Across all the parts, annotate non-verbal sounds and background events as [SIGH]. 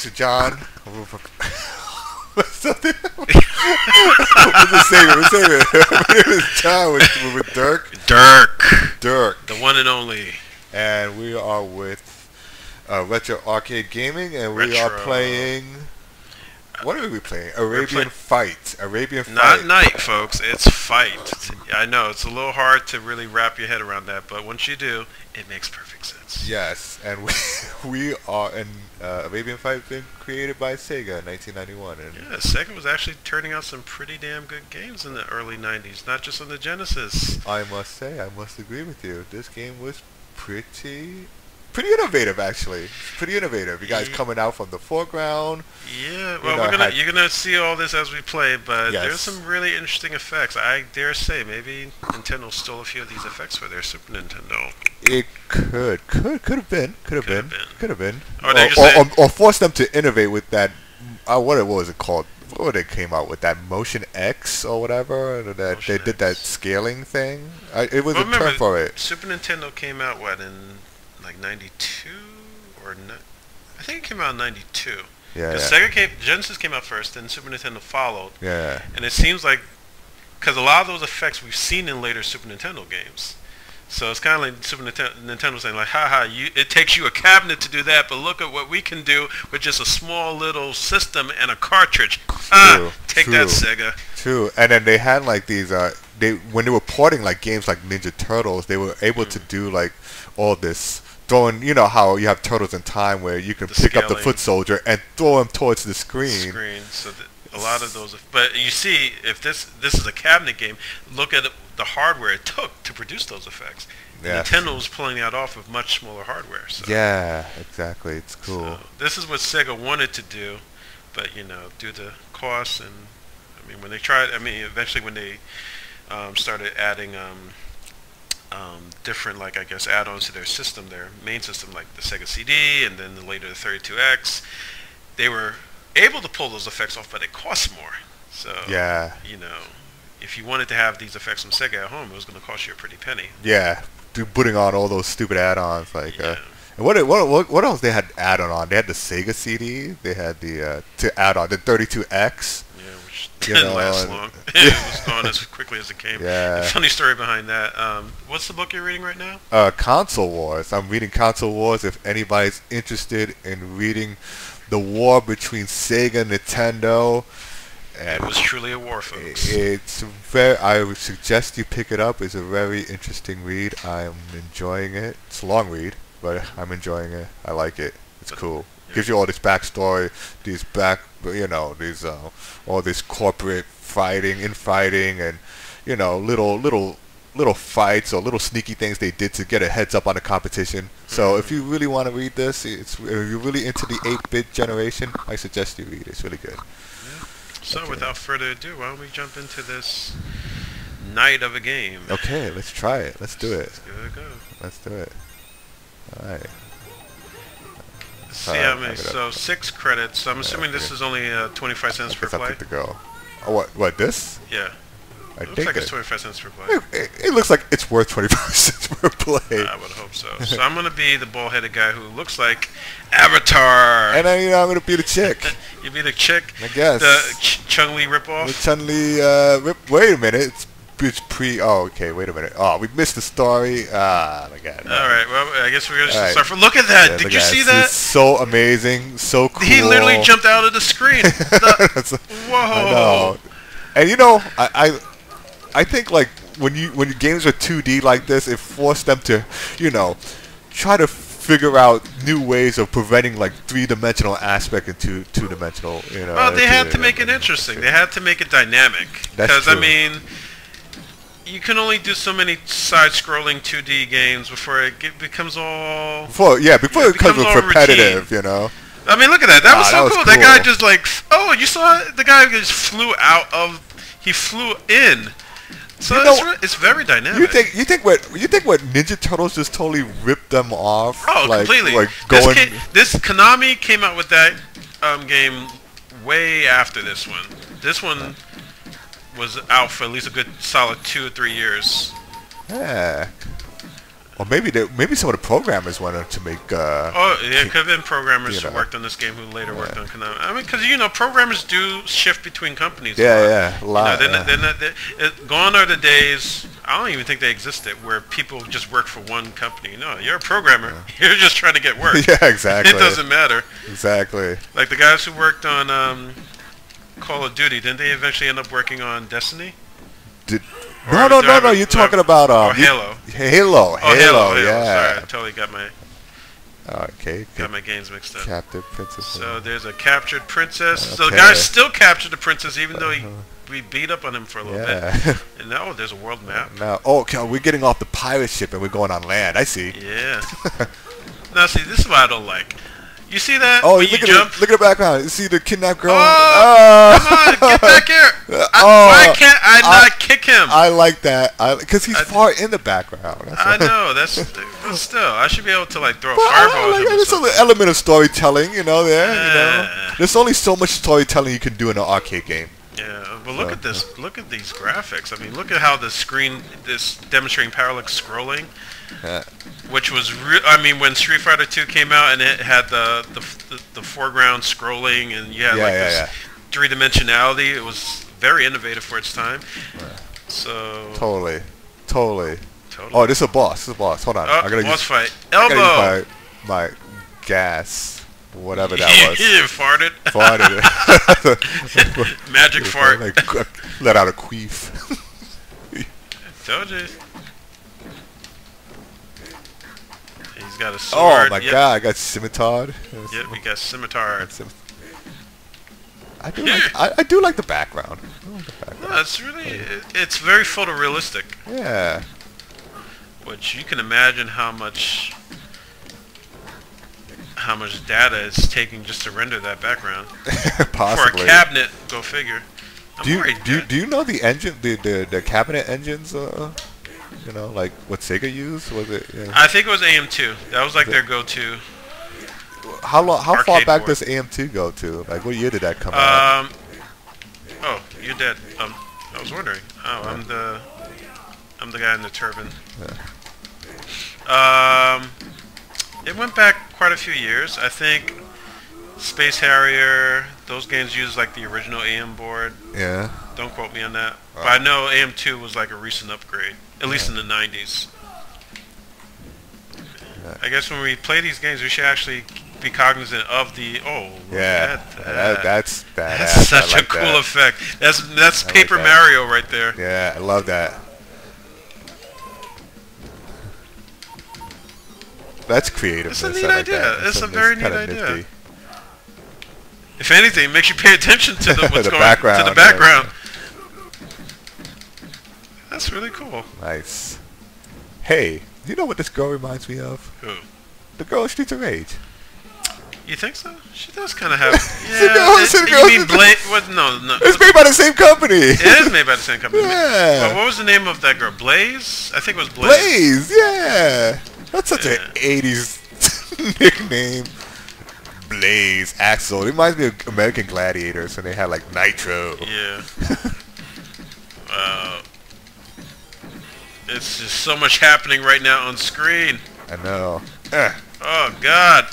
Mr. John. Something. Let's save it. Let's save it. My name is John with, with Dirk. Dirk, Dirk. the one and only. And we are with uh, Retro Arcade Gaming, and we are playing. What are we playing? Arabian play- Fight. Arabian Not night, folks. It's fight. I know it's a little hard to really wrap your head around that, but once you do, it makes perfect sense. Yes, and we, [LAUGHS] we are in uh, Arabian Fight been created by Sega in 1991, and Yeah, Sega was actually turning out some pretty damn good games in the early '90s, not just on the Genesis. I must say, I must agree with you. This game was pretty, pretty innovative, actually. Pretty innovative. You guys Ye- coming out from the foreground. Yeah, well, know, we're gonna you're gonna see all this as we play, but Yes. there's some really interesting effects. I dare say maybe Nintendo stole a few of these effects for their Super Nintendo. It could, could, could have been, could have been, been. could have been, Or or, or, or, or force them to innovate with that. Uh, what, what was it called? What they came out with that Motion X or whatever? That they Motion did that scaling thing. I, it was Well, a remember, term for it. Super Nintendo came out what in like '92 or ni- I think it came out in '92. Yeah, Because yeah, Sega came, Genesis came out first, then Super Nintendo followed, yeah. and it seems like because a lot of those effects we've seen in later Super Nintendo games. So it's kind of like Super Nintendo, Nintendo saying like, haha, you, it takes you a cabinet to do that, but look at what we can do with just a small little system and a cartridge. ah, True, take that, true. Sega. True, and then they had like these. Uh, they when they were porting like games like Ninja Turtles, they were able to do like all this throwing. You know how you have Turtles in Time where you can The pick up the foot soldier and throw him towards the screen. screen. So a lot of those, but you see, if this this is a cabinet game, look at the hardware it took to produce those effects. Yes. Nintendo was pulling that off with much smaller hardware. So, Yeah, exactly. It's cool. so this is what Sega wanted to do, but you know, due to costs and I mean, when they tried, I mean, eventually when they um, started adding um, um, different, like I guess, add-ons to their system, their main system, like the Sega CD, and then the later the 32X, they were able to pull those effects off, but it cost more. So yeah, you know, if you wanted to have these effects from Sega at home, it was going to cost you a pretty penny. yeah. Putting on all those stupid add-ons like. Yeah. Uh, and what, what what what else they had add-on on? They had the Sega CD. They had the uh, to add on the 32X. Yeah, You didn't know, last and- long. [LAUGHS] it was gone as quickly as it came. Yeah. Funny story behind that. Um, what's the book you're reading right now? uh, Console Wars. I'm reading Console Wars. If anybody's interested in reading the war between Sega and Nintendo, It was truly a war, folks. it's very. I would suggest you pick it up. It's a very interesting read. I'm enjoying it. It's a long read, but I'm enjoying it. I like it. It's cool. Gives you all this backstory, these back, you know, these uh, all this corporate fighting, infighting, and you know, little little little fights or little sneaky things they did to get a heads up on the competition. So if you really want to read this, it's if you're really into the 8-bit generation, I suggest you read it. It's really good. So, okay. without further ado, why don't we jump into this night of a game? Okay, let's try it. Let's do it. Let's give it a go. Let's do it. All right. Let's see how many. So six credits. So I'm Yeah, assuming this is only uh, 25 cents per play. to go. Oh, what? What? This? Yeah. I Looks think like it's that- 25 cents per play. it, it, it looks like it's worth 25 [LAUGHS] cents per play. I would hope so. So I'm gonna be the bald-headed guy who looks like Avatar. and then you know I'm gonna be the chick. [LAUGHS] you be the chick, I guess. the Ch- Chung Li The. Chun Li. Uh, rip, wait a minute. It's, it's pre. Oh, okay. Wait a minute. Oh, we missed the story. Ah, my God. All right. Well, I guess we're gonna right. start from. Look at that! Yeah, Did you see that? So amazing. So cool. He literally jumped out of the screen. [LAUGHS] The- whoa! And you know, I, I I think like when you when games are 2D like this, it forced them to, you know, try to figure out new ways of preventing like three-dimensional aspect into two-dimensional. You know. Well, they had to make it interesting. They had to make it dynamic. Because I mean, you can only do so many side-scrolling 2D games before it get, becomes all. Before, yeah, before it becomes becomes repetitive, you know. I mean, look at that. That was so that was cool. That guy just like, oh, you saw the guy just flew out of. He flew in. So You it's, know- re- it's very dynamic. You think you think what you think what Ninja Turtles just totally ripped them off? Oh, like, completely. Like this, going. ca- this Konami came out with that um, game way after this one. This one was out for at least a good solid two or three years. Yeah. Or maybe they, maybe some of the programmers wanted to make. Uh, Oh, yeah, it could have been programmers You who worked on this game who later worked on Konami. I mean, because you know, programmers do shift between companies. Yeah, lot. yeah, a You know, lot, they're yeah. not, they're not, they're, it, gone are the days. I don't even think they existed where people just work for one company. No, you're a programmer. [LAUGHS] You're just trying to get work. [LAUGHS] yeah, exactly. It doesn't matter. Exactly. Like the guys who worked on um, Call of Duty, didn't they eventually end up working on Destiny? Did, no, no, no, no. You're do I have- talking about um, Halo. Halo, Oh, Halo, Halo, Halo. yeah. Sorry, I totally got my Okay. got my games mixed up. Captive Princess. So there's a captured princess. So the guy still captured the princess, even though he we beat up on him for a little bit. yeah. [LAUGHS] And now there's a world map. now, oh, okay, we're getting off the pirate ship and we're going on land. I see. Yeah. [LAUGHS] now see, this is what I don't like. You see that? Oh, look you at jump. the, look at the background. You see the kidnapped girl? Oh, Oh! Come on, get back [LAUGHS] here! I, Oh, why can't I I- not kick him? I, I like that. I because he's I- far in the background. That's why- know that's but still. I should be able to like throw a But I- I fireball. like There's a little element of storytelling, you know. There, you know. There's only so much storytelling you can do in an arcade game. Yeah, but look So, at this. Look at these graphics. I mean, look at how the screen is demonstrating parallax scrolling, Yeah. Which was. I mean, when Street Fighter 2 came out and it had the the, the, the foreground scrolling and you had Yeah, like yeah, this yeah. three dimensionality, it was very innovative for its time. So Totally, totally. totally. Oh, this is a boss. This is a boss. Hold on. Oh, I gotta boss use, fight. I Elbow. use my, my gas, whatever that [LAUGHS] was. farted. Farted. [LAUGHS] Magic [LAUGHS] fart. Like, let out a queef. Told you. He's got a sword. oh my Yep. god, I got scimitar. Yep, we got scimitar. I do like I, I do like the background. I like the background. No, it's really it, it's very photorealistic, Yeah. which you can imagine how much how much data it's taking just to render that background Possibly. [LAUGHS] for a cabinet. Go figure. I'm do you do, you- do you know the engine the, the, the cabinet engines uh you know like what Sega used was it yeah. I think it was AM2. That was like The- their go-to. how long how far back board. does AM2 go to like what year did that come out Um. Oh, you're dead. Um, I was wondering. Oh, I'm the I'm the guy in the turban. Um, it went back quite a few years. I think Space Harrier. Those games used like the original AM board. yeah Don't quote me on that. But. I know AM2 was like a recent upgrade, at least in the 90s. Yeah. I guess when we play these games, we should actually be cognizant of the oh look yeah at that, that. that's That's such like a cool effect. That's that's I like Paper that. Mario right there. yeah I love that that's creative It's a neat idea. It's a very neat idea. If anything, it makes you pay attention to the [LAUGHS] what's The going background, to the background. That's really cool. nice hey you know what this girl reminds me of Who? the girl Streets of Rage You think so? She does kind of have. [LAUGHS] Yeah. girl, it- it's a you mean Blade? What? No, no. it's made by the same company It is made by the same company. [LAUGHS] Yeah. But what was the name of that girl? Blaze? I think it was Blaze. Blaze, yeah. That's such Yeah. an 80s [LAUGHS] nickname. Blaze, Axel. It reminds me of American Gladiators when they had like Nitro. Yeah. wow. Uh, It's just so much happening right now on screen. I know. Eh, [LAUGHS] Oh God,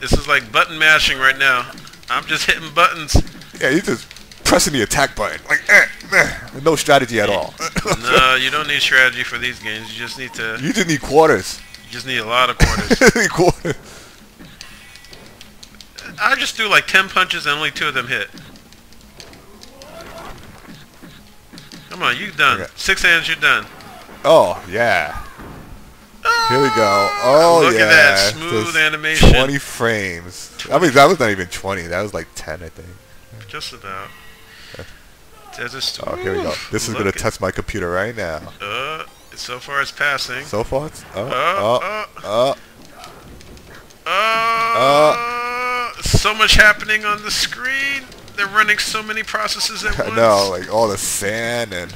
this is like button mashing right now. I'm just hitting buttons. yeah, you're just pressing the attack button. Like, eh, eh, no strategy at all. [LAUGHS] No, you don't need strategy for these games. You just need to. you just need quarters. You just need a lot of [LAUGHS] need quarters. I just do like ten punches and only two of them hit. Come on, you're done. Okay. Six hands, you're done. Oh, yeah. Here we go. Oh, Look yeah. Look at that smooth Just animation. 20 frames. I mean, that was not even 20. That was like 10, I think. Just about. A Oh, here we go. This is going to test my computer right now. Uh, so far it's passing. So far, it's... Oh, Uh, oh, uh, uh, so much happening on the screen. They're running so many processes at [LAUGHS] I once. know, like all the sand and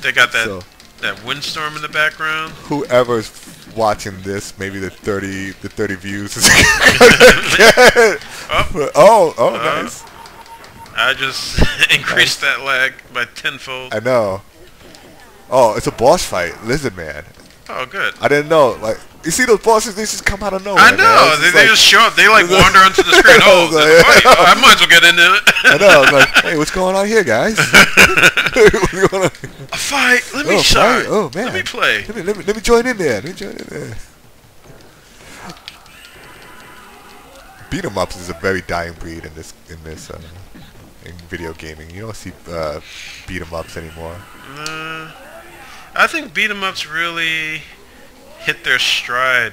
They got that that windstorm in the background. whoever's watching this, maybe the 30 the 30 views is [LAUGHS] gonna get. Oh. Oh, oh, Uh. nice. I just [LAUGHS] increased that lag by tenfold. I know. Oh, it's a boss fight, Lizard Man. Oh, good. I didn't know. Like, you see those bosses? They just come out of nowhere. I know. They, just they like- just show up. They like [LAUGHS] wander onto the screen. [LAUGHS] Oh, I like- Oh, [LAUGHS] I might as well get in there. I know. I like, hey, what's going on here, guys? what's going on? A fight. Let me Oh, shine. fight? Oh, man. Let me play. Let me, let me let me join in there. Let me join in there. Beat 'em ups is a very dying breed in this in this uh, in video gaming. You don't see uh, beat 'em ups anymore. Uh, I think beat 'em ups really hit their stride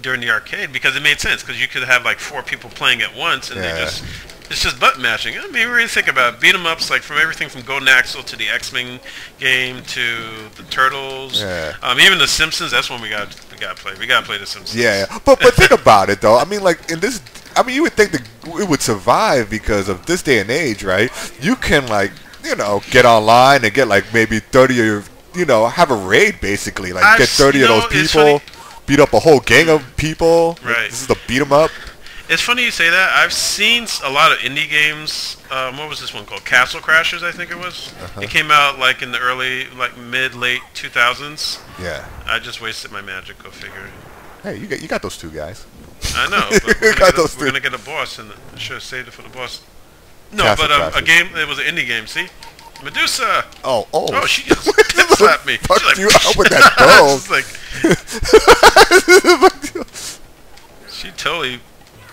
during the arcade because it made sense because you could have like four people playing at once and Yeah. they just it's just button mashing. I mean, really think about it. beat 'em ups like from everything from Golden Axe to the X Men game to the Turtles, Yeah. um, even the Simpsons. That's when we got we got to play. We got to play the Simpsons. Yeah, yeah. but but think about it though. I mean, like in this, I mean, you would think that it would survive because of this day and age, right? You can like you know get online and get like maybe thirty or you know have a raid basically, like I've get thirty of those people, beat up a whole gang of people. Right. this is the beat 'em up. It's funny you say that. I've seen a lot of indie games. Um, what was this one called? Castle Crashers, I think it was. Uh-huh. It came out like in the early, like mid late 2000s. Yeah. I just wasted my magic. Go figure. Hey, you got you got those two guys. I know. [LAUGHS] But we're, gonna a, two. we're gonna get a boss, and I should have saved it for the boss. No, Castle but um, a game. It was an indie game. See, Medusa. Oh, oh. Oh, she [LAUGHS] just pimp slapped me. She's like, you up with [LAUGHS] that bow. Like [LAUGHS] she totally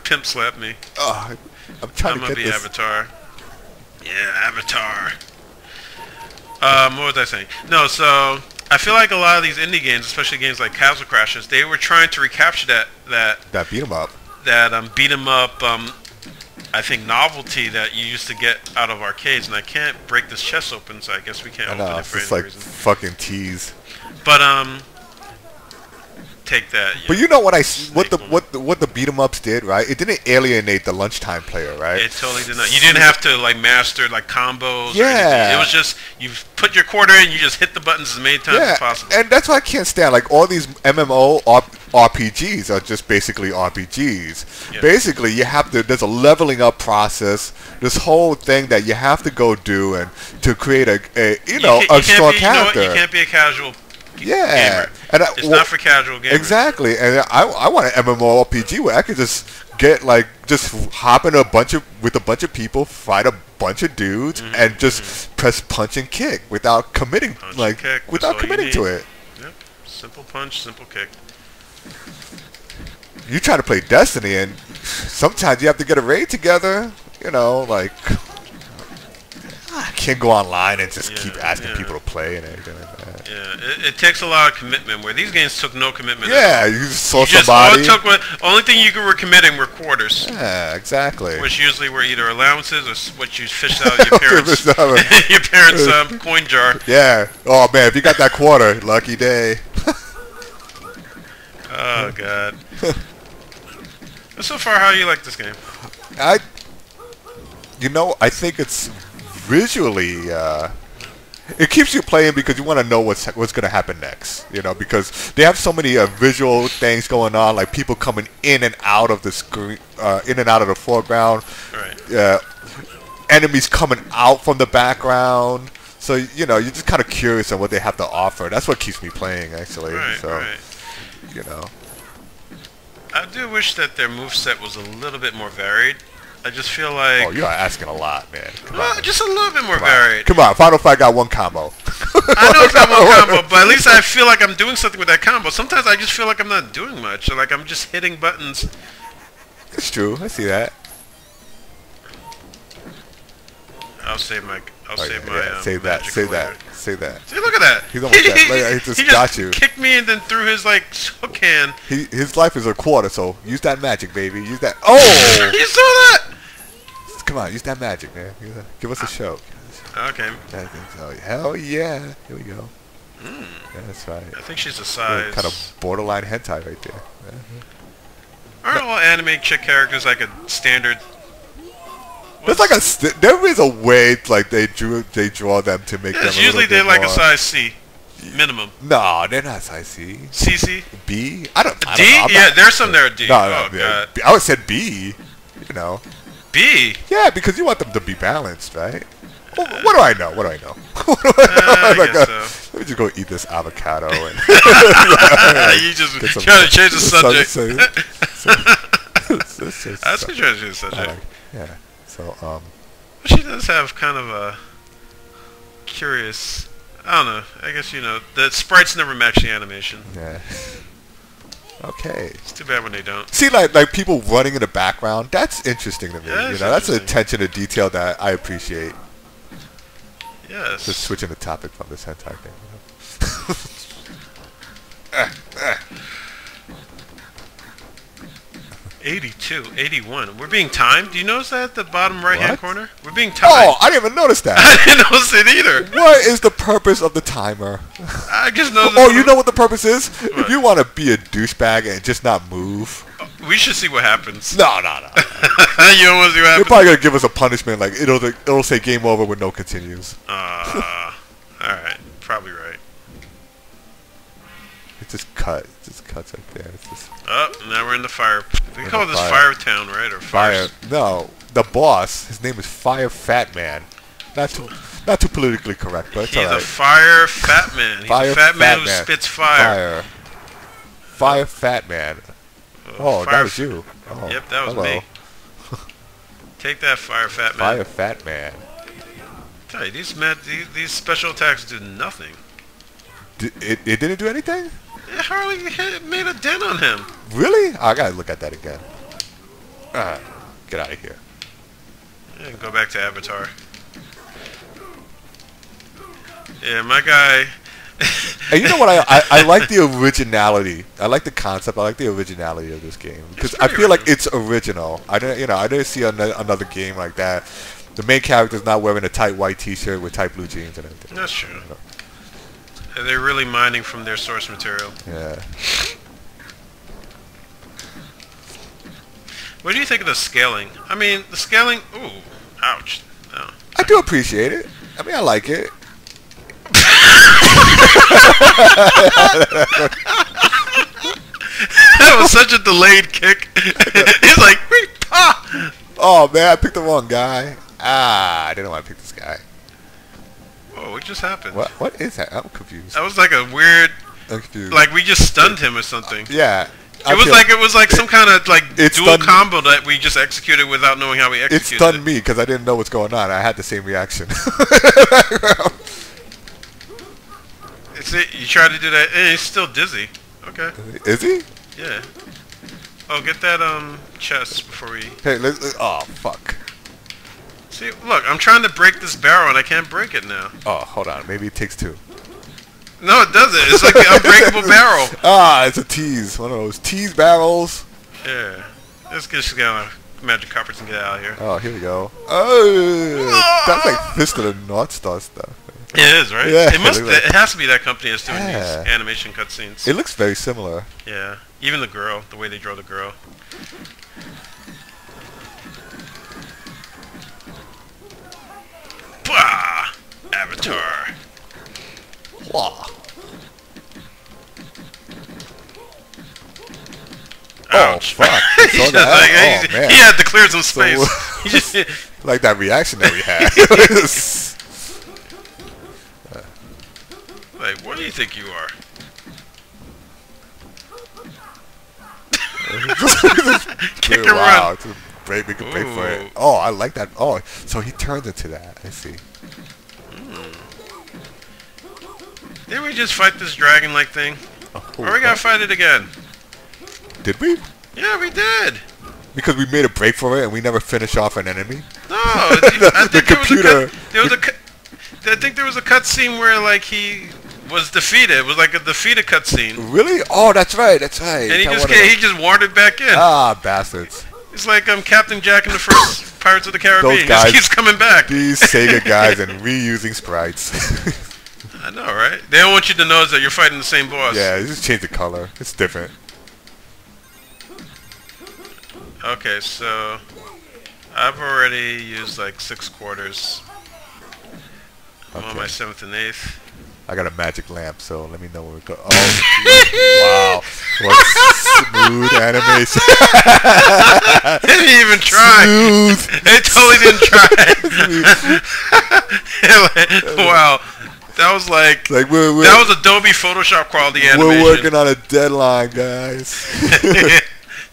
pimp slapped me. Oh, I'm trying I'm to gonna get be this. Avatar. Yeah, Avatar. Um, what was I saying? No, so I feel like a lot of these indie games, especially games like Castle Crashers, they were trying to recapture that that That beat 'em up. that um, beat 'em up. Um, I think novelty that you used to get out of arcades, and I can't break this chest open, so I guess we can't I open know. it It's for just any like reason. fucking tease. But um, take that. But you know what I what the what the, what the beat 'em ups did, right? It didn't alienate the lunchtime player, right? It totally did not. You didn't have to like master like combos. Yeah. It was just you put your quarter in, you just hit the buttons as many times yeah, as possible. and that's why I can't stand like all these MMO RPGs are just basically RPGs. Yeah. Basically, you have to. There's a leveling up process. This whole thing that you have to go do and to create a, a you know can't- a can't strong be, you know character. You can't be a casual Yeah. gamer. And I- it's well, not for casual gamers. Exactly, and I, I want an MMORPG where I could just get like just hop in a bunch of with a bunch of people, fight a bunch of dudes, Mm-hmm, and just press punch and kick without committing Punch like kick, without committing to it. Yep. Simple punch, simple kick. You try to play Destiny, and sometimes you have to get a raid together. You know, like I can't go online and just keep asking yeah. people to play and everything like that. Yeah, it, it takes a lot of commitment. Where these games took no commitment. Yeah, you just saw You just all took only thing you were committing were quarters, yeah, exactly. which usually were either allowances or what you fished out [LAUGHS] of your parents Fished out of- [LAUGHS] your parents' [LAUGHS] um, coin jar. Yeah. Oh man, if you got that quarter, lucky day. Oh god. So far, how do you like this game? I, you know, I think it's visually. Uh, it keeps you playing because you want to know what's what's going to happen next. You know, because they have so many uh, visual things going on, like people coming in and out of the screen, uh, in and out of the foreground. Right. Uh, enemies coming out from the background. So you know, you're just kind of curious on what they have to offer. That's what keeps me playing, actually. Right. so Right. you know, I do wish that their moveset was a little bit more varied. I just feel like oh, you're asking a lot, man. Come well, on. just a little bit more Come varied. Come on, Final Fight got one combo. I know it's not one [LAUGHS] combo, but at least I feel like I'm doing something with that combo. Sometimes I just feel like I'm not doing much. Like I'm just hitting buttons. It's true. I see that. I'll save my. I'll Oh, save yeah, my. yeah. Um, Save that. Save that. Save that. See, look at that. He's almost [LAUGHS] dead. Look, he just he got you. Kicked me and then threw his like hook hand. He, his life is a quarter, so use that magic, baby. Use that. Oh! [LAUGHS] you saw that? Come on, use that magic, man. Give us a show. Okay. I think so. Hell yeah. Here we go. Hmm. Yeah, that's right. I think she's a size. Kind of borderline hentai right there. Yeah. Aren't all anime chick characters like a standard? There's like a st- there is a way like they drew they draw them to make Yeah, them. a usually they're like more- a size C, minimum. No, they're not size C. C C. B. I CC. B. I don't. I D? don't know. Yeah, there's some there are D. No, oh yeah. I would said B. You know. B. Yeah, because you want them to be balanced, right? Well, what do I know? What do I know? [LAUGHS] What do Uh, I Like, guess uh, so. Let me just go eat this avocado and [LAUGHS] [LAUGHS] you just trying to change the subject. some- some- some- some- That's good trying to change the I subject. like- yeah. So um, But she does have kind of a curious. I don't know. I guess you know the sprites never match the animation. yeah. Okay. It's too bad when they don't. See, like like people running in the background. That's interesting to me. Yeah, you know, that's an attention to detail that I appreciate. Yes. Just switching the topic from this hentai thing. you know? [LAUGHS] 82, 81. We're being timed. Do you notice that at the bottom right hand corner? We're being timed. Oh, I didn't even notice that. [LAUGHS] I didn't notice it either. what is the purpose of the timer? I just noticed. Oh, you know what the purpose is? If you want to be a douchebag and just not move. We should see what happens. No, no, no. [LAUGHS] you don't want to see what They're probably gonna give us a punishment. Like it'll it'll say game over with no continues. Uh, [LAUGHS] all right. Probably right. Just cut. It just cuts right there. It's just Oh, now we're in the fire. We call this fire. Fire Town, right? Or fire. Fire. No, the boss. His name is Fire Fat Man. Not too not too politically correct, but it's He's a alright. fire fat man. He's Fire a fat, man fat who man. spits fire. Fire. Fire Fat Man. Oh, oh fire that was you. Oh, Yep, that was hello. me. [LAUGHS] Take that, fire fat man. Fire Fat Man. Tell you, these, med- these these special attacks do nothing. Did, it, it didn't do anything? Hit, made a dent on him. Really? I gotta look at that again. Alright, get out of here. Yeah, go back to Avatar. Yeah, my guy. [LAUGHS] And you know what? I, I, I like the originality. I like the concept. I like the originality of this game because I feel like it's original. I didn't, you know, I didn't see another, another game like that. The main character's not wearing a tight white T-shirt with tight blue jeans and everything. That's true. And They're really mining from their source material. Yeah. What do you think of the scaling? I mean, the scaling. Ooh, ouch. No. I do appreciate it. I mean, I like it. [LAUGHS] that was such a delayed kick. [LAUGHS] He's like, "Wee, pa!" Oh man, I picked the wrong guy. Ah, I didn't want to pick this guy. Whoa, what just happened? What? What is that? I'm confused. That was like a weird, I'm confused. like we just stunned him or something. yeah. I It was like it was like some kind of like dual combo that we just executed without knowing how we executed. it stunned me because I didn't know what's going on. I had the same reaction. [LAUGHS] It's it. You tried to do that, and he's still dizzy. Okay, is he? yeah. Oh, get that um chest before we Hey, let's. let- oh fuck. See. Look, I'm trying to break this barrel, and I can't break it now. Oh, hold on. Maybe it takes two. No, it doesn't. It's like the unbreakable [LAUGHS] barrel. Ah, it's a tease. One of those tease barrels. Yeah. Let's just get on magic carpets and get out of here. Oh, here we go. Oh, that's like Fist of the North Star stuff. It is right. Yeah, it must. it like- it has to be that company that's doing Yeah. these animation cutscenes. It looks very similar. Yeah. Even the girl, the way they draw the girl. Bah! Avatar. Wow. Ouch. Oh, fuck. You [LAUGHS] He's saw just like- Oh, he's- man. He had to clear some space. [LAUGHS] So- [LAUGHS] Like that reaction that we had. like, what do you think you are? Kick and wow. run. Break, we could break for it. Oh, I like that. Oh, so he turns into that. I see. Didn't we just fight this dragon-like thing? Oh, Or we gotta fight it again? Did we? Yeah, we did. Because we made a break for it and we never finish off an enemy. No, [LAUGHS] I The think there was a cut, there was a I think there was a cutscene where like he was defeated. It was like a defeated cutscene, Really? Oh, that's right. That's right. and he just one of ca- the- he just wandered back in. ah bastards. It's like um Captain Jack in the first Pirates of the Caribbean. Those He guys- just keeps coming back. These Sega guys and [LAUGHS] reusing sprites. [LAUGHS] I know, right? They don't want you to know that you're fighting the same boss. yeah, just change the color. It's different. Okay, so I've already used like six quarters. I'm on my seventh and eighth. I got a magic lamp, so let me know where we go. Oh, [LAUGHS] wow. What smooth animation. [LAUGHS] They didn't even try. Smooth. They totally didn't try. [LAUGHS] wow. That was like Like we're we're, that was Adobe Photoshop quality animation. we're working on a deadline, guys.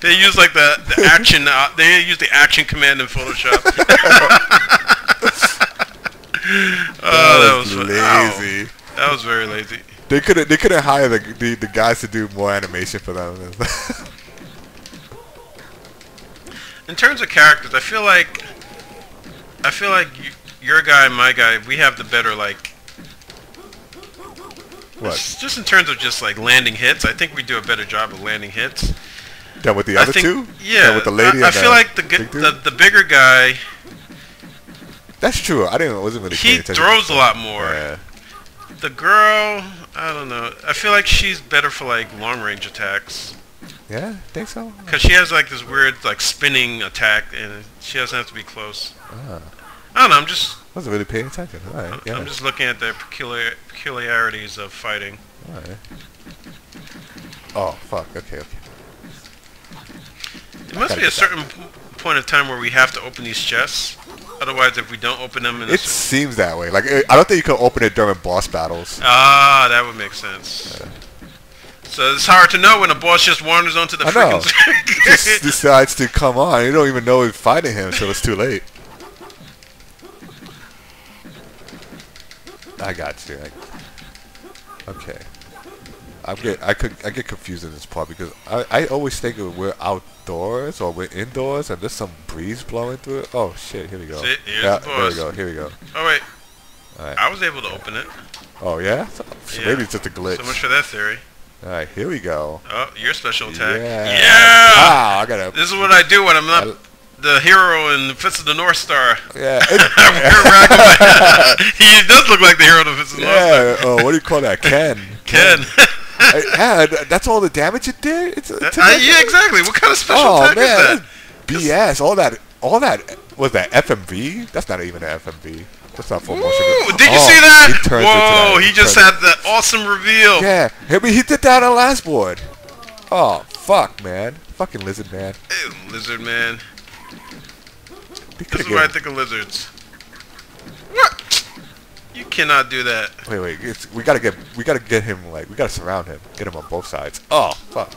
they use like the, the action. Uh, they use the action command in Photoshop. oh, that was fu- ow. lazy. That was very lazy. They could have they could have hired the, the the guys to do more animation for them. [LAUGHS] In terms of characters, I feel like I feel like you, your guy and my guy, we have the better like. what? Just in terms of just like landing hits, I think we do a better job of landing hits. Than with the I other think, two? Yeah, Done with the lady. I, I feel like the, the the bigger guy, That's true. I didn't wasn't really he throws a lot more. Yeah. The girl, I don't know. I feel like she's better for like long range attacks Yeah, I think so. because she has like this weird like spinning attack, and she doesn't have to be close. Ah, I don't know. I'm just I wasn't really paying attention. All right. Yeah. I'm just looking at the peculiar, peculiarities of fighting. All right. Oh fuck. Okay. Okay. It must be a certain point of time where we have to open these chests. Otherwise, if we don't open them It seems that way. Like I don't think you can open it during boss battles. ah, that would make sense. So it's hard to know when a boss just wanders onto the I know. freaking. [LAUGHS] Just decides to come on. You don't even know it's fighting him so it's too late. I got you. I, okay. I get I could I get confused in this part because I, I always think of we're outdoors or we're indoors and there's some breeze blowing through it. Oh shit! Here we go. See, yeah, the there we go. Here we go. oh wait, All right. I was able to open it. Oh yeah. So, Yeah. Maybe it's just a glitch. So much for that theory. All right. Here we go. Oh, your special attack. Yeah. Yeah. Wow. I gotta. This is what I do when I'm not I- the hero in the Fist of the North Star. Yeah. I [LAUGHS] it- wear rag on my- he does look like the hero in Fist of the North Star. yeah. Oh, what do you call that? Ken. Ken. Uh, [LAUGHS] yeah, that's all the damage it did. It's, it's Uh, yeah, exactly. What kind of special Oh attack man, is that? BS. All that, all that was that FMV. That's not even an FMV. That's not full motion. Ooh, did you Oh, see that? He Whoa, that. he just had that awesome reveal. Yeah, I mean, he did that on last board. Oh fuck, man, fucking lizard man. Hey, Lizard man. This is what I think of lizards. What? You cannot do that. Wait, wait. It's, we gotta get, we gotta get him like, we gotta surround him, get him on both sides. Oh fuck.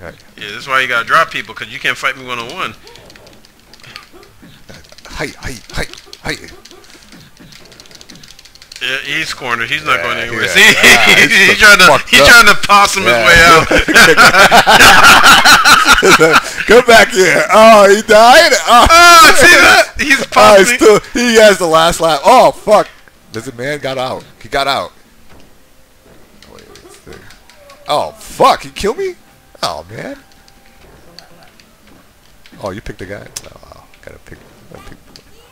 Right. Yeah, this is why you gotta drop people, because you can't fight me one on one. Hi, hi, hi, hi. Yeah, he's cornered. He's not Yeah, going anywhere. yeah. See, he's, [LAUGHS] he's he's trying to he's up. trying to possum his way out. [LAUGHS] [LAUGHS] Come back here. Oh, he died. Oh, oh, see that? He's Oh, possuming. still, he has the last laugh. Oh, fuck. This man got out. He got out. Oh, wait, wait. Oh, fuck. He killed me? Oh, man. Oh, you picked the guy? Oh, gotta pick. Gotta pick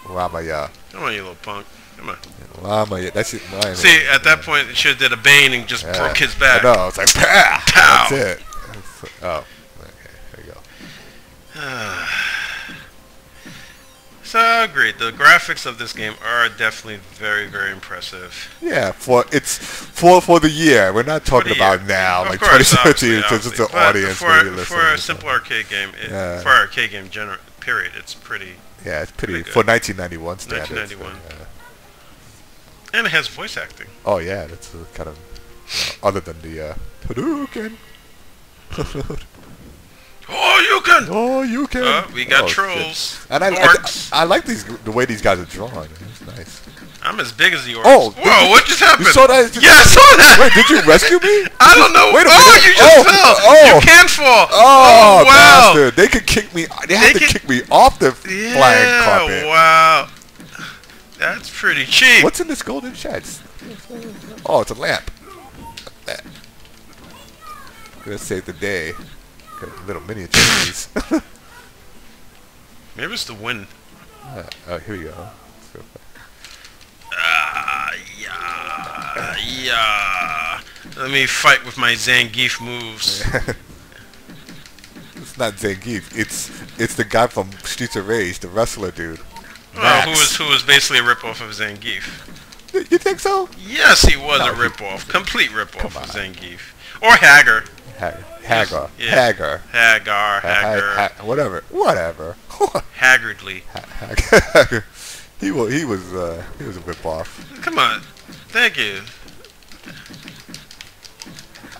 Ramaya. Uh, Come on, you little punk. Come on. Ramaya. That's it. Mine. See, at that point, it should have did a Bane and just Yeah. broke his back. Know. It's like, Pah! Pow. That's it. That's- oh, okay. There you go. [SIGHS] So agreed. The graphics of this game are definitely very, very impressive. Yeah, for it's for for the year. We're not talking about year. now, Of like course, 2017. obviously, It's. But audience for, maybe for a simple arcade game. It, Yeah. For arcade game, gener- period, it's pretty. Yeah, it's pretty, Pretty for 1991 standards. 1991. yeah. And it has voice acting. Oh yeah, that's uh, kind of you know, other than the uh, Hadouken. [LAUGHS] Oh, you can! oh, you can. Uh, we got Oh, shit. trolls. And I, orcs. I, I like these the way these guys are drawn. It's nice. I'm as big as the orcs. Oh, Whoa, you- what just happened? You saw that? Yeah, I saw that! Wait, did you rescue me? [LAUGHS] I don't know. Wait a oh, minute. you just Oh, fell. [LAUGHS] oh. You can fall. Oh, wow. bastard! They could kick me. They had They to kick me off the Yeah, flying carpet. wow. That's pretty cheap. What's in this golden chest? Oh, it's a lamp. Lamp. Gonna save the day. Got little miniatures. [LAUGHS] Maybe it's the wind. Uh, oh, here we go. Ah, yeah, yeah. Let me fight with my Zangief moves. [LAUGHS] It's not Zangief. It's it's the guy from Streets of Rage, the wrestler dude. Max. who was who was basically a ripoff of Zangief. You think so? Yes, he was No, a he- ripoff, complete ripoff of. Zangief or Haggar. Hag- Haggar. Yeah. Haggar. Haggar, Ha- ha- ha- whatever. Whatever. [LAUGHS] haggardly. Hag- [LAUGHS] he was he was uh, he was a rip off. Come on. Thank you.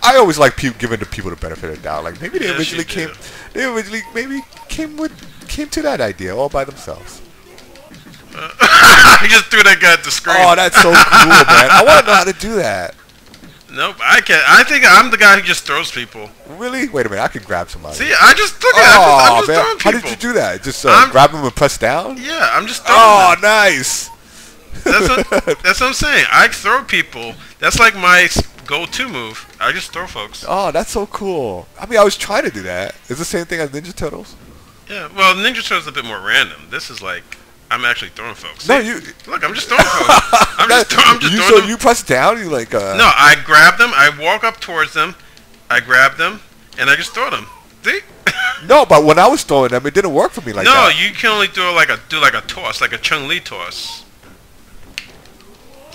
I always like giving the people the benefit of the doubt. Like maybe they originally came, they originally maybe came with came to that idea all by themselves. [LAUGHS] I just threw that guy at the screen. Oh, that's so cool, man! I want to know how to do that. Nope, I can't. I think I'm the guy who just throws people. Really? Wait a minute, I can grab somebody. See, I just look at it. oh I'm just, man, I'm just how throwing did you do that? Just uh, grab them and press down? Yeah, I'm just throwing Oh, them. nice. That's what, [LAUGHS] that's what I'm saying. I throw people. That's like my go-to move. I just throw folks. Oh, that's so cool. I mean, I was trying to do that. It's the same thing as Ninja Turtles. Yeah. Well, Ninja Turtle's a bit more random. This is like I'm actually throwing folks. No, See? you. Look, I'm just throwing folks. [LAUGHS] I'm just, throw, I'm just you throwing so them. you press down. You like uh. No, I grab them. I walk up towards them. I grab them, and I just throw them. See? [LAUGHS] No, but when I was throwing them, it didn't work for me like no, that. No, you can only do like a do like a toss, like a Chung Li toss.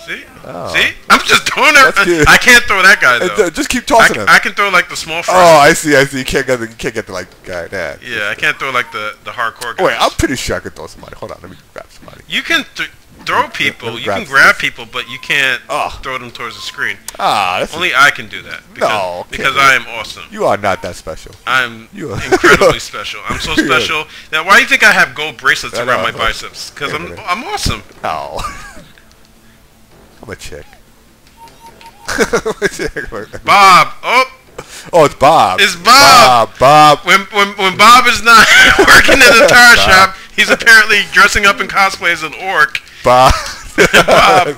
See? Oh. See? I'm just throwing That's it. I can't throw that guy though. just keep I, tossing c- them. I can throw like the small fry. oh, I see. I see. You can't get the, you can't get the like guy that. Yeah, I can't throw like the the hardcore guys. Wait, I'm pretty sure I could throw somebody. Hold on, let me grab somebody. You can th- throw people. You can grab people, but you can't Oh. throw them towards the screen. Ah, Only I can do that. Because, No, because I am awesome. you are not that special. I'm You are- incredibly [LAUGHS] special. I'm so special. Now, why do you think I have gold bracelets around my biceps? Because I'm I'm awesome. Oh. [LAUGHS] I'm a chick. I'm a chick. Bob. Oh, Oh, it's Bob. It's Bob. Bob. Bob. when when when Bob is not [LAUGHS] working in the [LAUGHS] tire shop, he's apparently dressing up in cosplay as an orc. Bob. [LAUGHS] Bob.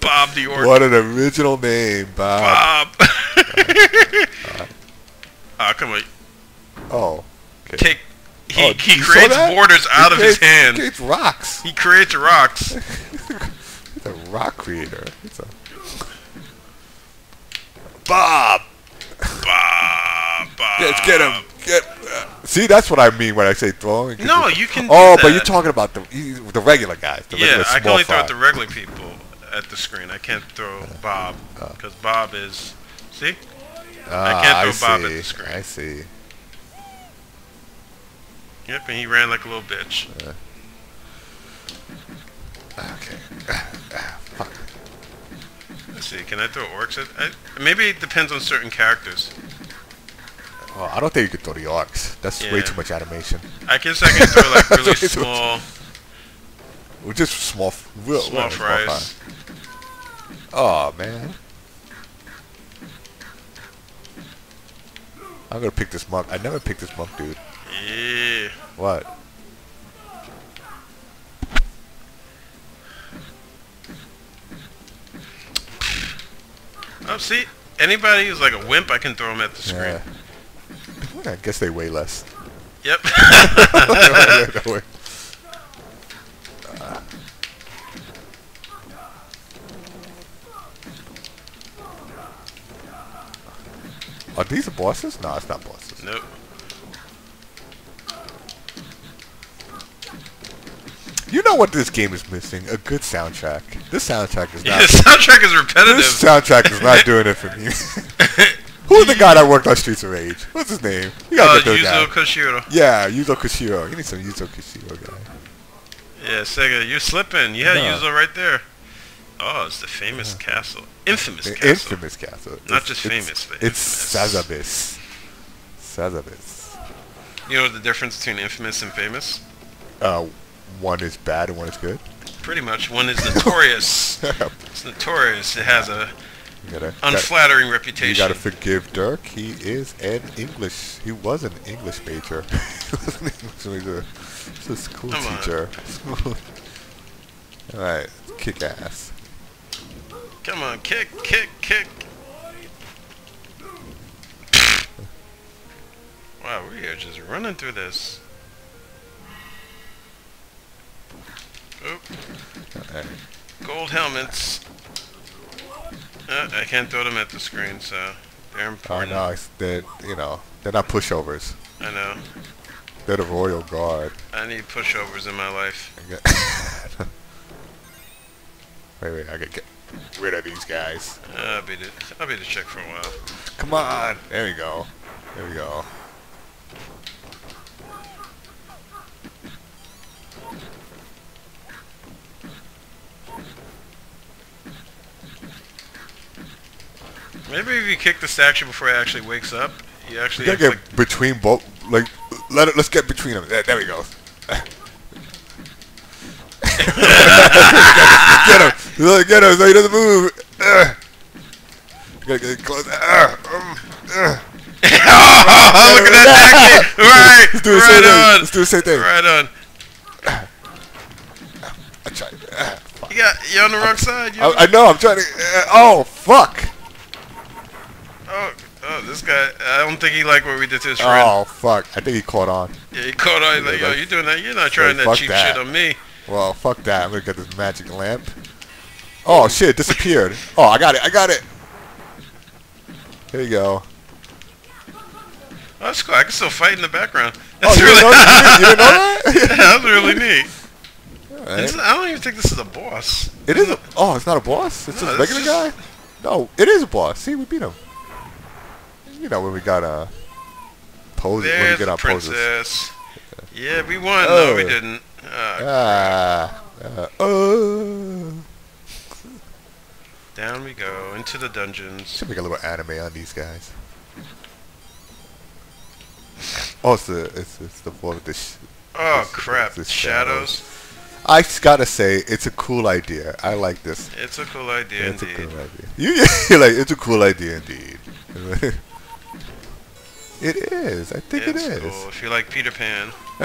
Bob the orc. what an original name, Bob. Bob. Ah, come on. Oh. Okay. Take. He, Oh, he creates borders out He of his creates- hand. He creates rocks. He creates rocks. Rock creator. He's a Bob. Bob. Bob. Let's get him. Get. uh, see, that's what I mean when I say throwing. No, you can. Oh, but you're talking about the the regular guys. The Yeah, regular I can only throw at the regular people at the screen. I can't throw Bob because Bob is. See? I can't throw Bob at see. the screen. I see. Yep, and he ran like a little bitch. Okay. Fuck. Let's see. Can I throw orcs at? I, maybe it depends on certain characters. Well, I don't think you could throw the arcs. That's way too much animation. I guess I can throw like [LAUGHS] really small, We're just small, small fries. Oh man. I'm gonna pick this monk. I never picked this monk, dude. Yeah. What? Oh, see, anybody who's like a wimp, I can throw them at the screen. Yeah. I guess they weigh less. Yep. [LAUGHS] Are these the bosses? No, it's not bosses. nope. You know what this game is missing? A good soundtrack. This soundtrack is not. [LAUGHS] Yeah, not. the soundtrack is repetitive. this soundtrack is not doing it for me. [LAUGHS] Who's the guy that worked on Streets of Rage? What's his name? You Uh, gotta get the guy. Yuzo Koshiro. Yeah, Yuzo Koshiro. You need some Yuzo Koshiro guy. Yeah, Sega, you're slipping. You had No. Yuzo right there. Oh, it's the famous castle. Infamous The castle. infamous castle. Not It's- just it's- famous, but It's infamous. Sazabis. Sazabis. You know the difference between infamous and famous? Uh, one is bad and one is good. Pretty much. One is notorious. [LAUGHS] it's notorious. It has a gotta, unflattering you reputation. gotta forgive Dirk. He is an English. He was an English major. [LAUGHS] he was an English major. He's a school Come teacher. [LAUGHS] All right, kick ass. Come on, kick, kick, kick. wow, we are just running through this. Right. gold helmets. Uh, I can't throw them at the screen, so they're Oh important. no, it's, they're you know they're not pushovers. I know. They're the royal guard. I need pushovers in my life. [LAUGHS] Wait, wait, I gotta get rid of these guys. I'll be the I'll be the chick for a while. Come on. There we go. There we go. Maybe if you kick the statue before it actually wakes up, you actually gotta get like, between both. Like, let it. Let's get between them. There, there we go. [LAUGHS] get him. Get him so he doesn't move. Gotta get close. Um, oh, [LAUGHS] look at that statue! Right, Let's do the right same thing. on, Let's do the same thing. right on. I tried. You got you on the wrong side. I, I know. I'm trying to. Uh, oh fuck. Oh, oh, this guy. I don't think he liked what we did to his friend. Oh fuck. I think he caught on. Yeah, he caught on. He's like, yo, like- you doing that? You're not trying that fuck cheap that. shit on me. Well, fuck that. I'm gonna get this magic lamp. Oh shit! It disappeared. Oh, I got it. I got it. Here you go. Oh, that's cool. I can still fight in the background. Oh, That's you really. didn't know, you didn't know that? [LAUGHS] that was really neat. Alright. It's- I don't even think this is a boss. It is a. Oh, it's not a boss. It's No, just a regular just- guy. No, it is a boss. See, we beat him. You know when we got uh poses when we get our poses. Yeah, we won. No, we Oh. didn't. Ah, Ah. Uh, oh. down we go into the dungeons. Should make a little anime on these guys. Oh, it's the it's, it's the one with the. Sh- Oh It's- crap! it's the Shadows. I just gotta say, it's a cool idea. I like this. It's a cool idea It's a cool idea. You, you're [LAUGHS] like, it's a cool idea indeed. [LAUGHS] it is. I think it's it is. cool. If you like Peter Pan. [LAUGHS]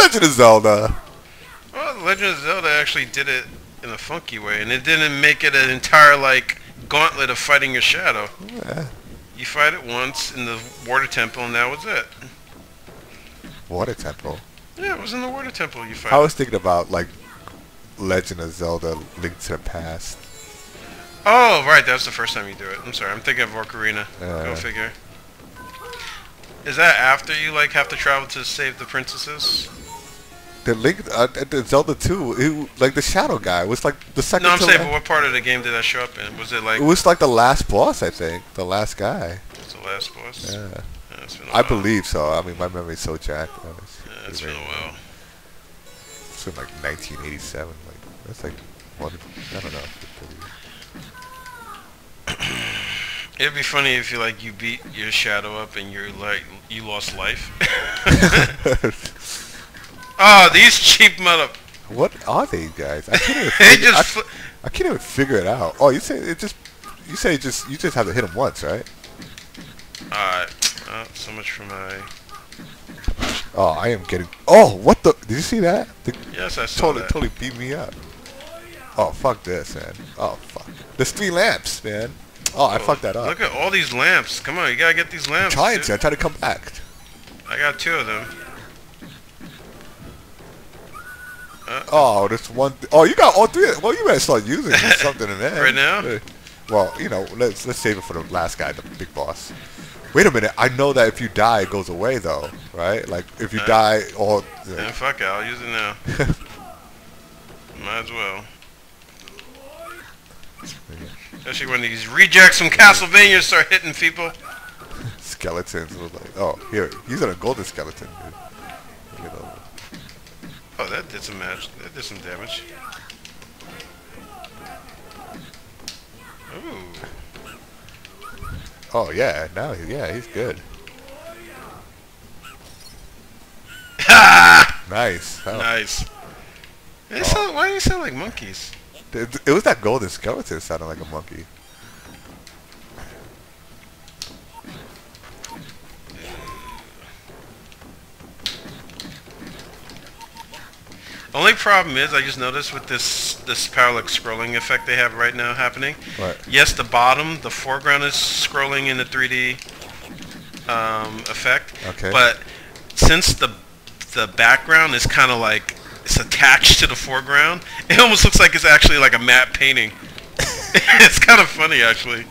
Legend of Zelda. Well, Legend of Zelda actually did it in a funky way, and it didn't make it an entire like gauntlet of fighting your shadow. Yeah. You fight it once in the water temple, and that was it. Water Temple. Yeah, it was in the water temple you fight. I was thinking about like Legend of Zelda: Link to the Past. Oh, right, that was the first time you do it. I'm sorry, I'm thinking of Ocarina. Uh. Go figure. Is that after you like have to travel to save the princesses? The Link, uh, the Zelda 2, it, like the Shadow guy was like the second. No, I'm saying, but what part of the game did that show up in? Was it like it was like the last boss, I think. The last guy. was the last boss? Yeah. Yeah, been I while. believe so. I mean, my memory's so jacked. It's, Yeah, it's been a while. It's in like 1987. Like that's like one. I don't know. It'd be funny if you like you beat your shadow up and you're like you lost life. oh, [LAUGHS] these cheap mother. what are they guys? I can't even. [LAUGHS] Figure, just. I, I can't even figure it out. Oh, you say it just. You say it just. You just have to hit them once, right? Alright. Uh, so much for my. Oh, I am getting. Oh, what the? Did you see that? The, Yes, I saw totally, that. totally beat me up. Oh, fuck this, man. Oh, fuck. There's three lamps, man. Oh, I fucked that up. Look at all these lamps. Come on, you gotta get these I'm lamps. trying dude. to. I'm trying to come back. I got two of them. Oh, this one. Th- oh, you got all three. Well, you better start using [LAUGHS] something in there. Right now? Uh, Well, you know, let's let's save it for the last guy, the big boss. Wait a minute. I know that if you die, it goes away, though, right? Like if you Uh, die, all. Yeah, fuck it, I'll use it now. [LAUGHS] Might as well. Especially when these rejects from Castlevania start hitting people. skeletons. was like, oh, here, he's on a golden skeleton. Dude. Look at all- Oh, that did some match. That did some damage. Ooh. Oh yeah, now he, yeah, he's good. [LAUGHS] Nice. Oh. Nice. They oh. sound, why do you sound like monkeys? It, it was that golden skeleton sounding like a monkey. Only problem is, I just noticed with this this parallax scrolling effect they have right now happening. Right. Yes, the bottom, the foreground is scrolling in the 3D um, effect. Okay. But since the the background is kind of like it's attached to the foreground, it almost looks like it's actually like a matte painting. [LAUGHS] it's kind of funny actually.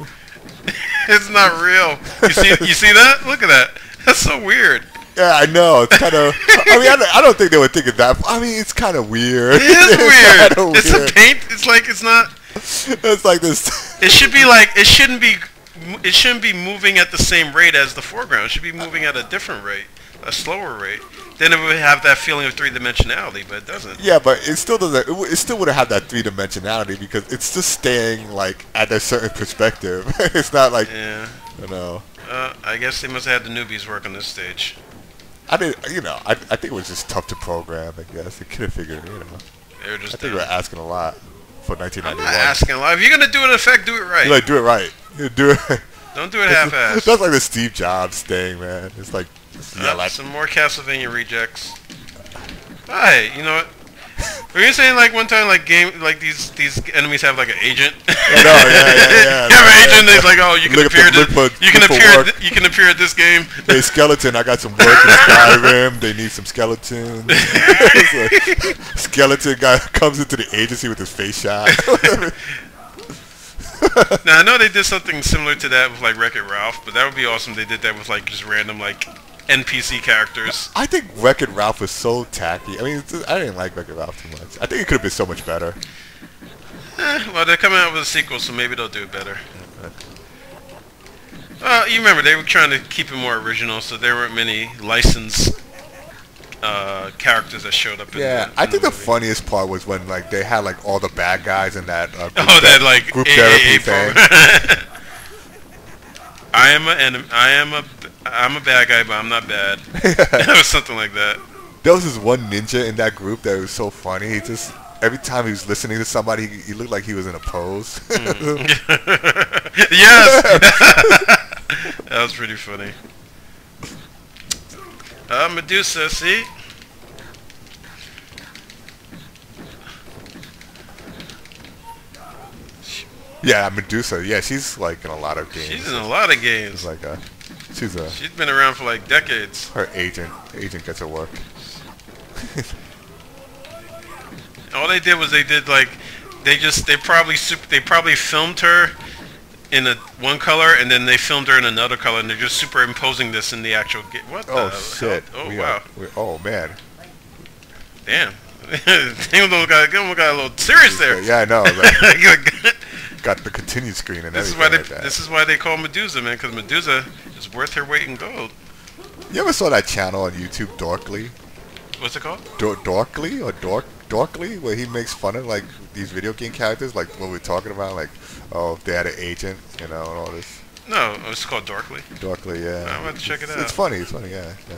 [LAUGHS] it's not real. You see you see that? Look at that. That's so weird. Yeah, I know. It's kind of. [LAUGHS] I mean, I don't, I don't think they would think of that. I mean, it's kind of weird. It is weird. It's weird. a paint. It's like it's not. It's like this. It should be like it shouldn't be. It shouldn't be moving at the same rate as the foreground. It should be moving at a different rate, a slower rate. Then it would have that feeling of three dimensionality, but it doesn't. Yeah, but it still doesn't. It, w- it still wouldn't have that three dimensionality because it's just staying like at a certain perspective. [LAUGHS] it's not like Yeah. you know. Uh, I guess they must have had the newbies work on this stage. I didn't. You know. I, I think it was just tough to program. I guess they could have figured. You know. They were just. I think down. we're asking a lot for I'm 1991. not asking a lot. If you're gonna do an effect, do it right. You like do it right. You [LAUGHS] do it. Don't do it [LAUGHS] half-assed. That's like the Steve Jobs thing, man. It's like yeah, some more Castlevania rejects. Hi, you know what? Were you saying like one time like game like these these enemies have like an agent? [LAUGHS] no, [LAUGHS] yeah, yeah, yeah. you have an agent. It's like oh you can Look appear this, for- you can appear thi- you can appear at this game. Hey, skeleton, I got some work in Skyrim. They need some skeletons. [LAUGHS] Like, skeleton guy comes into the agency with his face shot. Now I know they did something similar to that with like Wreck It Ralph, but that would be awesome. They did that with like just random like NPC characters. I think Wreck-It Ralph was so tacky. I mean, I didn't like Wreck-It Ralph too much. I think it could have been so much better. Eh, well, they're coming out with a sequel, so maybe they'll do it better. Well, you remember they were trying to keep it more original, so there weren't many licensed uh, characters that showed up. In Yeah, the, I think the movie. funniest part was when like they had like all the bad guys in that uh, group, Oh, that like group therapy thing. [LAUGHS] I am a enemy. I am a. I'm a bad guy, but I'm not bad. [LAUGHS] [LAUGHS] was something like that. There was this one ninja in that group that was so funny. He just every time he was listening to somebody, he, he looked like he was in a pose. [LAUGHS] yes. that was pretty funny. Uh, Medusa, see? Yeah, Medusa. Yeah, she's like in a lot of games. She's in a lot of She's games. like a, she's a She's been around for like decades. her agent. Agent gets her work. [LAUGHS] All they did was they did like they just they probably super, they probably filmed her in a one color and then they filmed her in another color and they're just superimposing this in the actual game. What the Oh hell? shit. Oh We wow. are- oh man. Damn. [LAUGHS] they almost got, almost got a little serious there. Yeah, I know. [LAUGHS] Like, got the continue screen and is everything why they like this is why they call Medusa man because Medusa is worth her weight in gold. You ever saw that channel on YouTube, Dorkly? What's it called? Dor- Dorkly or Dork Dorkly, where he makes fun of like these video game characters, like what we're talking about, like oh if they had an agent, you know, and all this. No, it's called Darkly. Dorkly, yeah. I'm about to check it It's- out. It's funny. It's funny. Yeah. yeah.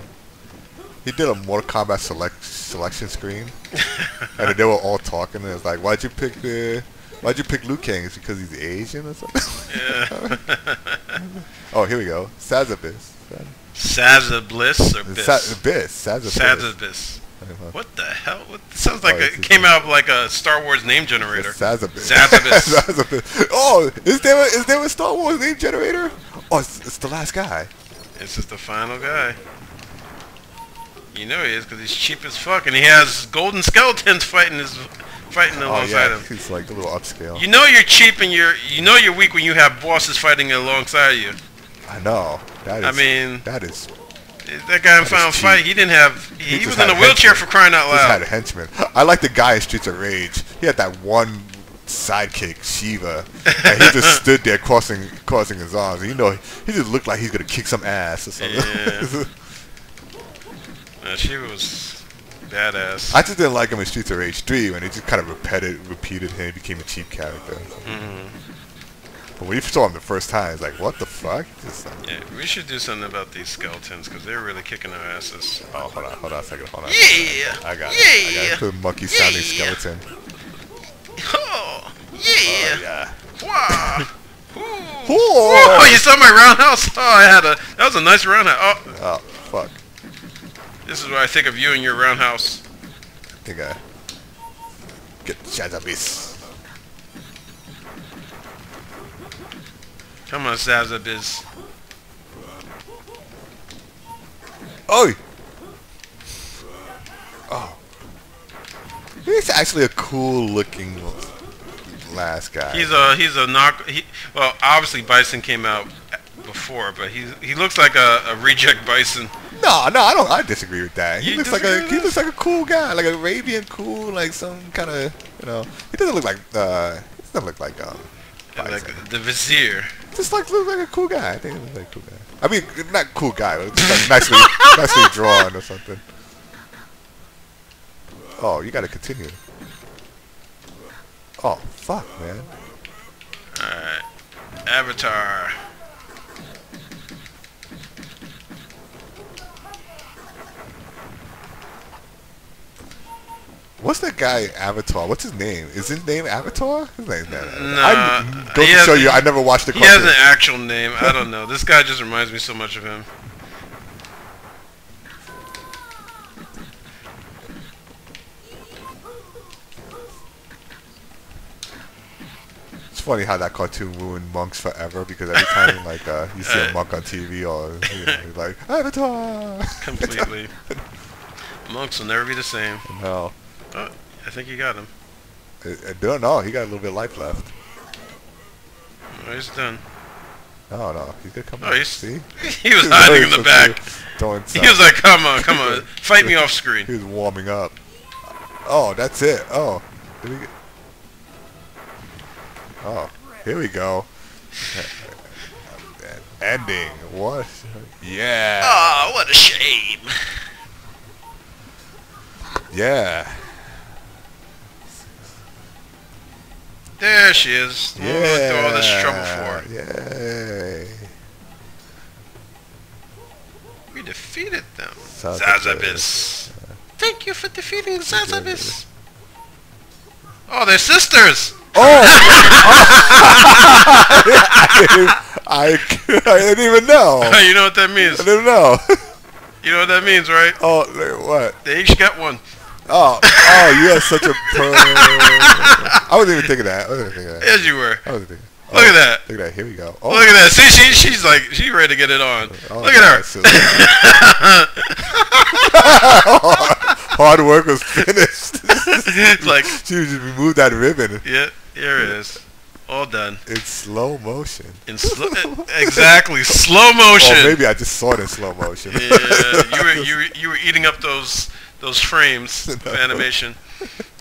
He did a Mortal Kombat select selection screen, [LAUGHS] and they were all talking. And it's like, why'd you pick the? Why'd you pick Liu Kang? Is it because he's Asian or something? Yeah. [LAUGHS] oh, here we go. Sazabis. Saza Bliss or Biss? Sa- Abyss. Sazabis. Sazabis. Uh-huh. What the hell? What, sounds like Oh, a, it came out of like a Star Wars name generator. Sazabis. [LAUGHS] Sazabis. Sazabis. Oh, is there a, is there a Star Wars name generator? Oh, it's, it's the last guy. This is the final guy. You know he is because he's cheap as fuck, and he has golden skeletons fighting his fighting alongside Oh yeah, him. he's like a little upscale. You know you're cheap and you're you know you're weak when you have bosses fighting alongside you. I know. That is. I mean, that is. that guy in Final cheap. Fight, he didn't have he, He he was in a wheelchair for crying out loud. He had a henchman. I like the guy in Streets of Rage. He had that one sidekick, Shiva, and he just [LAUGHS] stood there crossing crossing his arms. And you know, he just looked like he's gonna kick some ass or something. [LAUGHS] Uh, she was badass. I just didn't like him in Streets of Rage 3 when he just kind of repeated repeated him. He became a cheap character. Mhm. But when you saw him the first time, it's like, what the fuck? Just, uh, Yeah, we should do something about these skeletons because they're really kicking our asses. oh, hold on, hold on a second, hold on. Yeah. I got it. I Yeah. got a monkey sounding Yeah. skeleton. Oh, yeah, Oh, yeah. Wow. [LAUGHS] Ooh. Whoa. Whoa, you saw my roundhouse? Oh, I had a. That was a nice roundhouse. Oh, Oh, fuck. This is what I think of you and your roundhouse. I think I get Shazabis. Come on, Zazabiz. Oh. Oh. He's actually a cool looking last guy. He's a he's a knock. He, well, obviously Bison came out before, but he he looks like a, a reject Bison. No, no, I don't. I disagree with that. He looks like a he looks like a cool guy, like Arabian cool, like some kind of you know. He doesn't look like uh. He doesn't look like um. Like the Vizier. Just like looks like a cool guy. I think he looks like a cool guy. I mean, not cool guy, but just like nicely [LAUGHS] nicely drawn or something. Oh, you gotta continue. Oh, fuck, man. Alright. Avatar. What's that guy Avatar? What's his name? Is his name Avatar? His name's not Avatar. Nah, I, go to show you, I never watched the cartoon. He has an actual name. I don't know. This guy just reminds me so much of him. It's funny how that cartoon ruined monks forever because every time [LAUGHS] like uh, you see a monk on TV or you know, he's like Avatar. Completely. [LAUGHS] Monks will never be the same. no, Oh, I think you got him. I, I don't know. He got a little bit of life left. Oh, he's done. No, no, he's gonna come Oh, he's- See, [LAUGHS] He was [LAUGHS] hiding in the back. Throwing He was like, "Come on, come on, [LAUGHS] fight me off screen." he was warming up. Oh, that's it. Oh, did we get? Oh, here we go. Ending. What? Yeah. Oh, what a shame. Yeah. There she is. Yeah. yeah. through all this trouble for? Yay. We defeated them. Zazabis. Thank you for defeating Zazabis. Oh, they're sisters. Oh! [LAUGHS] [LAUGHS] I, I didn't even know. [LAUGHS] you know what that means? I didn't know. You know what that means, right? Oh, what? They each got one. Oh, oh, you are such a pro. I wasn't even thinking that. I wasn't even thinking that. Yes, you were. I wasn't thinking. Look at oh, that. Look at that. Here we go. Oh, Look at that. See, she, she's like, she's ready to get it on. oh, Look at her. [LAUGHS] Hard work was finished. it's like, [LAUGHS] she just removed that ribbon yeah, here it is. All done. in slow motion. In sl- eh, exactly, slow motion. Or maybe I just saw it in slow motion. Yeah, you were, you were you were eating up those those frames [LAUGHS] of animation.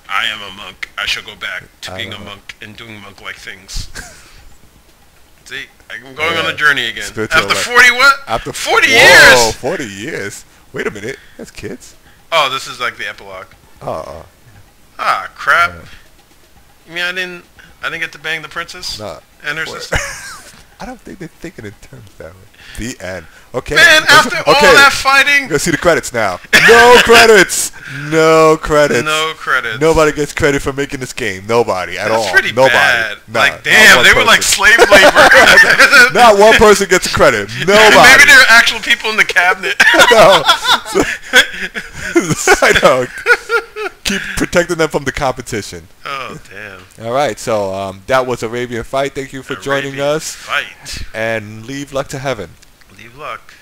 I am a monk. I shall go back to I being a know. monk and doing monk-like things. [LAUGHS] See, I'm going on Yeah. a journey again. Spiritual After life. 40 what? After 40 whoa, years. 40 years. Wait a minute. That's kids. Oh, this is like the epilogue. Oh, Ah, crap. Yeah. You mean I didn't I didn't get to bang the princess no. and her sister? [LAUGHS] I don't think they're thinking in terms that way. The end. Okay. Man, after all okay. that fighting, You're see the credits now. No [LAUGHS] credits. No credits. no credits. Nobody gets credit for making this game. Nobody at That's all. pretty Nobody. bad. Nah, like, damn, they were like slave labor. [LAUGHS] Not one person gets credit. [LAUGHS] Nobody. Maybe there are actual people in the cabinet. no. I know. Keep protecting them from the competition. oh, damn. All right, so um, that was Arabian Fight. Thank you for joining us, Fight. and leave luck to heaven. Leave luck.